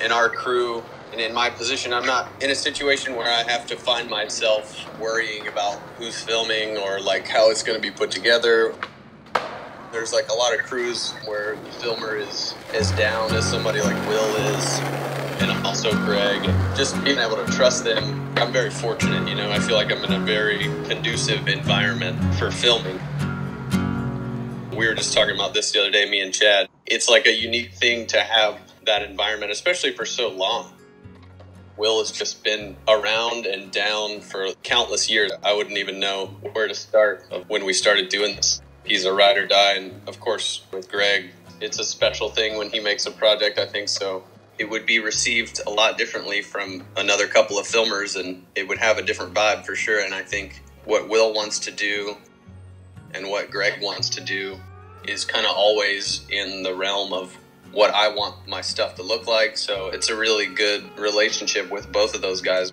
in our crew and in my position, I'm not in a situation where I have to find myself worrying about who's filming or like how it's going to be put together. There's like a lot of crews where the filmer is as down as somebody like Will is, and also Greg. Just being able to trust them, I'm very fortunate. You know, I feel like I'm in a very conducive environment for filming. We were just talking about this the other day, me and Chad. It's like a unique thing to have that environment, especially for so long. Will has just been around and down for countless years. I wouldn't even know where to start when we started doing this. He's a ride or die, and of course, with Greg, it's a special thing when he makes a project, I think so. It would be received a lot differently from another couple of filmers, and it would have a different vibe for sure. And I think what Will wants to do and what Greg wants to do is kind of always in the realm of what I want my stuff to look like. So it's a really good relationship with both of those guys.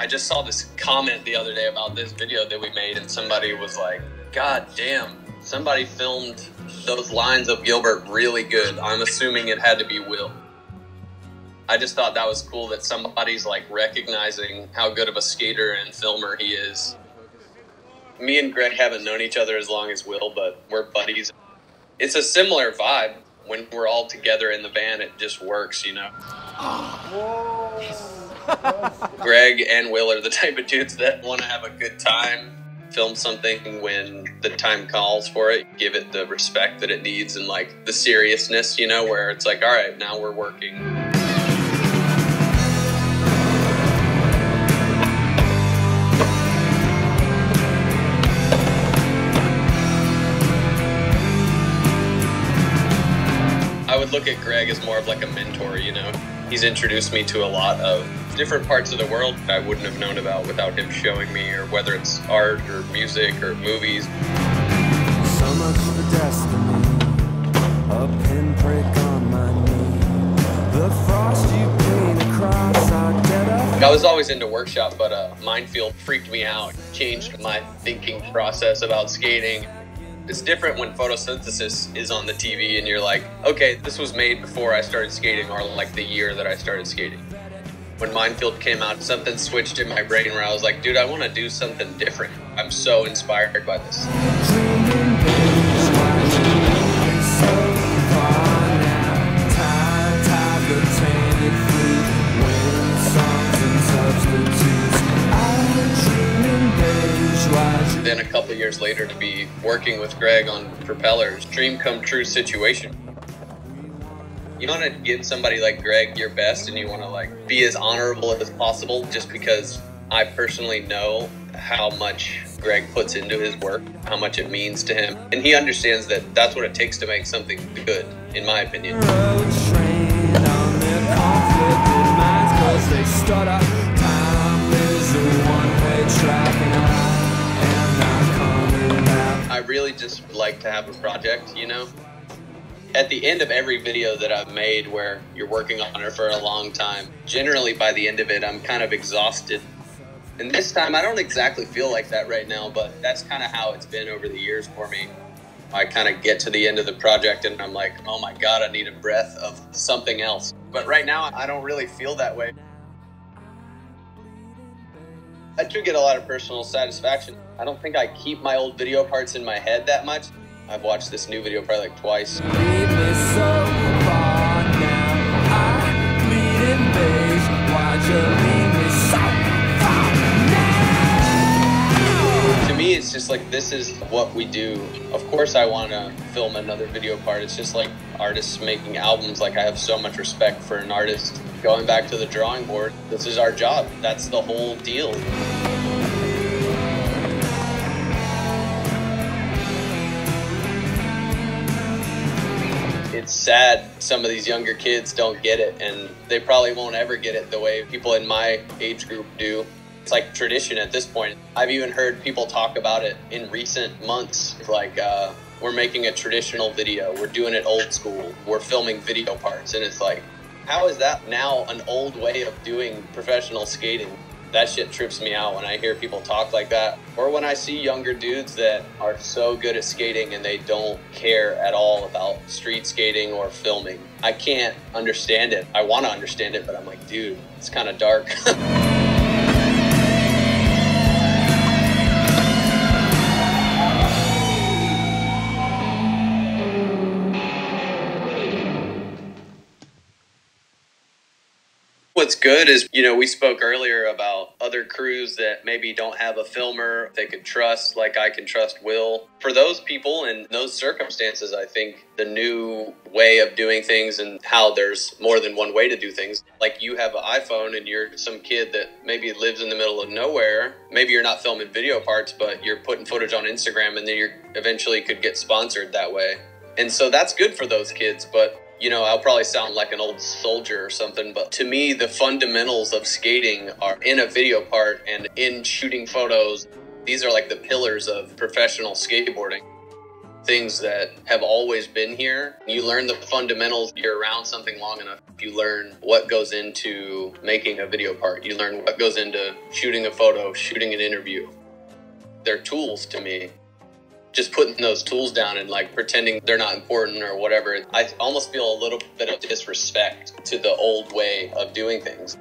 I just saw this comment the other day about this video that we made, and somebody was like, God damn, somebody filmed those lines of Gilbert really good. I'm assuming it had to be Will. I just thought that was cool that somebody's like recognizing how good of a skater and filmer he is. Me and Greg haven't known each other as long as Will, but we're buddies. It's a similar vibe. When we're all together in the van, it just works, you know. Greg and Will are the type of dudes that want to have a good time, film something when the time calls for it, give it the respect that it needs and like the seriousness, you know, where it's like, all right, now we're working. Look at Greg as more of like a mentor, you know. He's introduced me to a lot of different parts of the world that I wouldn't have known about without him showing me, or whether it's art or music or movies. So much for destiny, a pinprick on my knee. The frost you paint across our dead I was always into workshop, but uh, Mind Field freaked me out, changed my thinking process about skating. It's different when photosynthesis is on the TV and you're like, okay, this was made before I started skating or like the year that I started skating. When Mind Field came out, something switched in my brain where I was like, dude, I want to do something different. I'm so inspired by this. Couple years later to be working with Greg on propellers, dream come true situation. You want to give somebody like Greg your best and you want to like be as honorable as possible just because I personally know how much Greg puts into his work, how much it means to him. And he understands that that's what it takes to make something good, in my opinion. Like to have a project, you know? At the end of every video that I've made where you're working on it for a long time, generally by the end of it, I'm kind of exhausted. And this time, I don't exactly feel like that right now, but that's kind of how it's been over the years for me. I kind of get to the end of the project and I'm like, oh my God, I need a breath of something else. But right now, I don't really feel that way. I do get a lot of personal satisfaction. I don't think I keep my old video parts in my head that much. I've watched this new video probably like twice. Leave me so far now. I bleed in beige. Why'd you leave me so far now? To me, it's just like this is what we do. Of course, I want to film another video part. It's just like artists making albums. Like I have so much respect for an artist going back to the drawing board. This is our job. That's the whole deal. It's sad some of these younger kids don't get it, and they probably won't ever get it the way people in my age group do. It's like tradition at this point. I've even heard people talk about it in recent months. Like, uh, we're making a traditional video, we're doing it old school, we're filming video parts, and it's like, how is that now an old way of doing professional skating? That shit trips me out when I hear people talk like that. Or when I see younger dudes that are so good at skating and they don't care at all about street skating or filming. I can't understand it. I want to understand it, but I'm like, dude, it's kind of dark. What's good is, you know, we spoke earlier about other crews that maybe don't have a filmer they could trust, like I can trust Will. For those people in those circumstances, I think the new way of doing things and how there's more than one way to do things. Like you have an iPhone and you're some kid that maybe lives in the middle of nowhere. Maybe you're not filming video parts, but you're putting footage on Instagram and then you eventually could get sponsored that way. And so that's good for those kids, but you know, I'll probably sound like an old soldier or something, but to me, the fundamentals of skating are in a video part and in shooting photos. These are like the pillars of professional skateboarding. Things that have always been here. You learn the fundamentals. You're around something long enough. You learn what goes into making a video part. You learn what goes into shooting a photo, shooting an interview. They're tools to me just putting those tools down and like pretending they're not important or whatever. I almost feel a little bit of disrespect to the old way of doing things.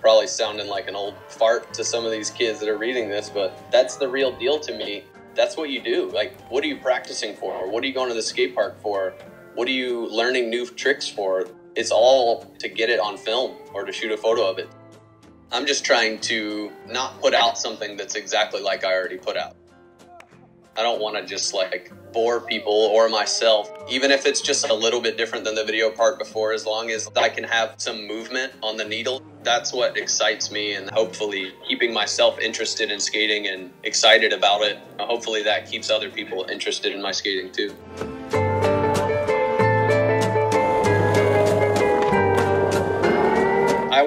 Probably sounding like an old fart to some of these kids that are reading this, but that's the real deal to me. That's what you do. Like, what are you practicing for? Or what are you going to the skate park for? What are you learning new tricks for? It's all to get it on film or to shoot a photo of it. I'm just trying to not put out something that's exactly like I already put out. I don't want to just like bore people or myself, even if it's just a little bit different than the video part before, as long as I can have some movement on the needle. That's what excites me, and hopefully, keeping myself interested in skating and excited about it. Hopefully, that keeps other people interested in my skating too.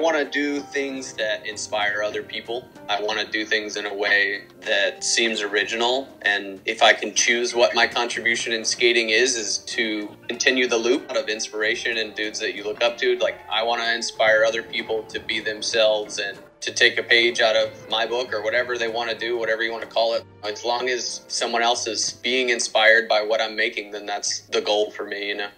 Want to do things that inspire other people. I want to do things in a way that seems original. And if I can choose what my contribution in skating is, is to continue the loop of inspiration and dudes that you look up to. Like, I want to inspire other people to be themselves and to take a page out of my book or whatever they want to do, whatever you want to call it. As long as someone else is being inspired by what I'm making, then that's the goal for me, you know?